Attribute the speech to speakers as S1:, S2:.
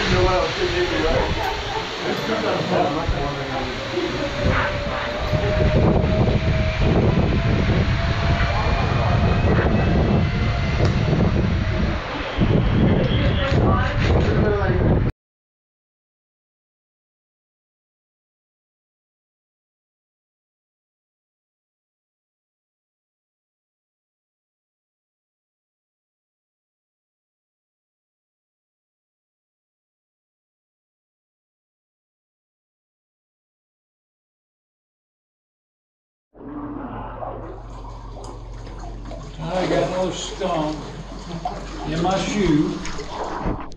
S1: I got no stone in my shoe.